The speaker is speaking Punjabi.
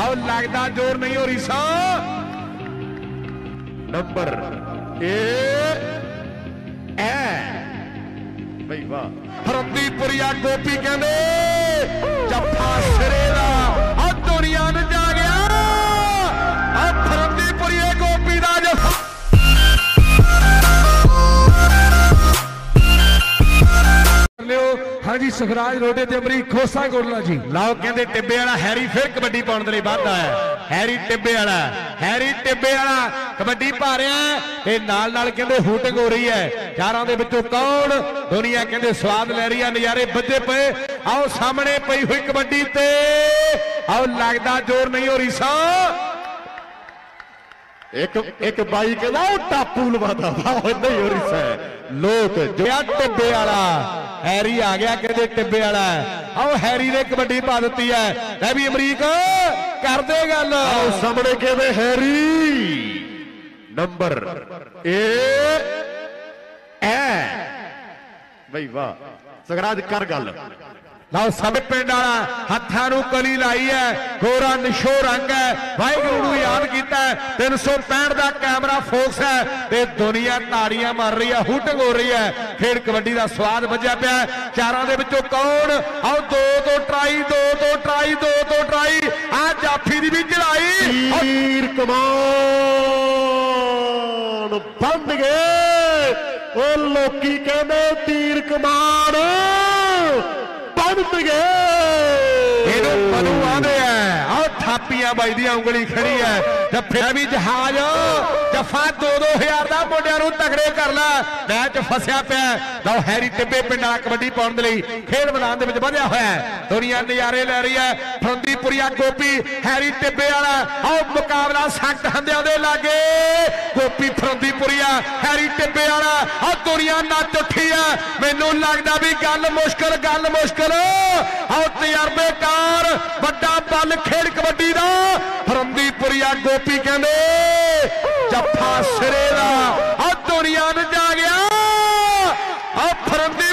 ਆਓ ਲੱਗਦਾ ਜ਼ੋਰ ਨਹੀਂ ਹੋ ਰੀਸਾ ਨੰਬਰ ਏ ਐ ਬਈ ਵਾਹ ਫਰੰਦੀਪੁਰੀਆ ਗੋਪੀ ਕਹਿੰਦੇ ਜੱਫਾ ਸਿਰੇ ਹਾਂਜੀ ਸੁਖਰਾਜ ਰੋਡੇ ਤੇ ਅਮਰੀਕ ਖੋਸਾ ਗੋਡਲਾ ਜੀ। ਲਾਓ, ਕਹਿੰਦੇ ਟਿੱਬੇ ਵਾਲਾ ਹੈਰੀ ਫਿਰ ਕਬੱਡੀ ਪਾਉਣ ਦੇ ਲਈ ਵਾਧਾ ਹੈ। ਹੈਰੀ ਟਿੱਬੇ ਵਾਲਾ, ਹੈਰੀ ਟਿੱਬੇ ਵਾਲਾ, ਕਬੱਡੀ ਪਾ ਰਿਹਾ ਤੇ ਨਾਲ ਨਾਲ ਕਹਿੰਦੇ ਹੂਟਿੰਗ ਹੋ ਰਹੀ ਹੈ। ਚਾਰਾਂ ਦੇ ਵਿੱਚੋਂ ਕੌਣ ਦੁਨੀਆ ਕਹਿੰਦੇ ਸਵਾਦ ਲੈ ਰਹੀ ਹੈ, ਨਜ਼ਾਰੇ ਵੱਜੇ ਪਏ। ਆਓ, ਸਾਹਮਣੇ ਪਈ ਹੋਈ ਕਬੱਡੀ ਤੇ। ਆਓ, ਲੱਗਦਾ ਜ਼ੋਰ ਨਹੀਂ ਹੋ ਰਹੀ ਸਾ। ਇੱਕ ਇੱਕ ਬਾਈ ਕਹਿੰਦਾ, ਉਹ ਟਾਪੂ ਲਵਾਦਾ ਵਾਹ ਇਦਾਂ ਹੀ ਹੋ ਰਹੀ ਸੈ। ਲੋਕ ਜਿਆ ਟਿੱਬੇ ਵਾਲਾ, ਹੈਰੀ ਆ ਗਿਆ ਕਹਿੰਦੇ ਟਿੱਬੇ ਵਾਲਾ? ਆਓ ਹੈਰੀ ਨੇ ਕਬੱਡੀ ਪਾ ਦਿੱਤੀ ਹੈ। ਲੈ ਵੀ ਅਮਰੀਕ, ਕਰਦੇ ਗੱਲ। ਆਓ ਸਾਹਮਣੇ ਕਹਿੰਦੇ ਹੈਰੀ? ਨੰਬਰ ਏ ਐ। ਬਈ ਵਾਹ, ਸਗਰਾਜ ਕਰ ਗੱਲ। ਲਓ ਸਭ ਪਿੰਡ ਵਾਲਾ ਹੱਥਾਂ ਨੂੰ ਕਲੀ ਲਾਈ ਹੈ, ਗੋਰਾ ਨਿਸ਼ੋ ਰੰਗ ਹੈ, ਵਾਹਿਗੁਰੂ ਨੂੰ ਯਾਦ ਕੀਤਾ 365 ਦਾ ਕੈਮਰਾ ਫੋਕਸ ਹੈ ਤੇ ਦੁਨੀਆ ਤਾੜੀਆਂ ਮਾਰ ਰਹੀ ਹੈ ਹੂਟਿੰਗ ਹੋ ਰਹੀ ਹੈ, ਖੇਡ ਕਬੱਡੀ ਦਾ ਸਵਾਦ ਵੱਜਿਆ ਪਿਆ ਚਾਰਾਂ ਦੇ ਵਿੱਚੋਂ ਕੌਣ? ਆਓ ਦੋ ਦੋ ਟਰਾਈ, ਦੋ ਦੋ ਟਰਾਈ, ਦੋ ਦੋ ਟਰਾਈ, ਆ ਜਾਫੀ ਦੀ ਵੀ ਚੜਾਈ ਤੀਰ ਕਮਾਨ ਬੰਦ ਗਏ। ਉਹ ਲੋਕੀ ਕਹਿੰਦੇ, ਤੀਰ ਕਮਾਨ। ਬੰਦ ਇਹਨੂੰ ਮਨੂ ਆਂਦੇ ਆ। ਆਹ ਥਾਪੀਆਂ ਵੱਜਦੀਆਂ, ਉਂਗਲੀ ਖੜੀ ਐ ਜੱਫਿਆ ਵੀ ਜਹਾਜ਼ ਜੱਫਾ 2-2000 ਦਾ ਮੁੰਡਿਆਂ ਨੂੰ ਤਗੜੇ ਕਰ ਲੈ। ਮੈਚ ਫਸਿਆ ਪਿਆ। ਲਓ, ਹੈਰੀ ਟਿੱਬੇ ਪਿੰਡਾਂ ਕਬੱਡੀ ਪਾਉਣ ਦੇ ਲਈ ਖੇਡ ਮੈਦਾਨ ਦੇ ਵਿੱਚ ਵਧਿਆ ਹੋਇਆ ਦੁਨੀਆ ਨਜ਼ਾਰੇ ਲੈ ਰਹੀ ਹੈ। ਫਰੰਦੀਪੁਰੀਆ ਗੋਪੀ, ਹੈਰੀ ਟਿੱਬੇ ਵਾਲਾ। ਆਓ ਮੁਕਾਬਲਾ ਸਖਤ ਹੰਦਿਆਂ ਦੇ ਲਾਗੇ। ਗੋਪੀ ਫਰੰਦੀ ਫਰੰਦੀਪੁਰੀਆ, ਹੈਰੀ ਟਿੱਬੇ ਵਾਲਾ ਆ ਦੁਨੀਆ ਨੱਚ ਉੱਠੀ ਆ। ਮੈਨੂੰ ਲੱਗਦਾ ਵੀ ਗੱਲ ਮੁਸ਼ਕਲ ਗੱਲ ਮੁਸ਼ਕਲ। ਆਉ ਤਜਰਬੇਕਾਰ ਵੱਡਾ ਬਲ ਖੇਡ ਕਬੱਡੀ ਦਾ। ਫਰੰਦੀ ਫਰੰਦੀਪੁਰੀਆ ਗੋਪੀ ਕਹਿੰਦੇ, ਜੱਫਾ ਸਿਰੇ ਦਾ। ਆ ਦੁਨੀਆ ਨੂੰ ਜਾ ਗਿਆ। ਆ ਫਰੰਦੀ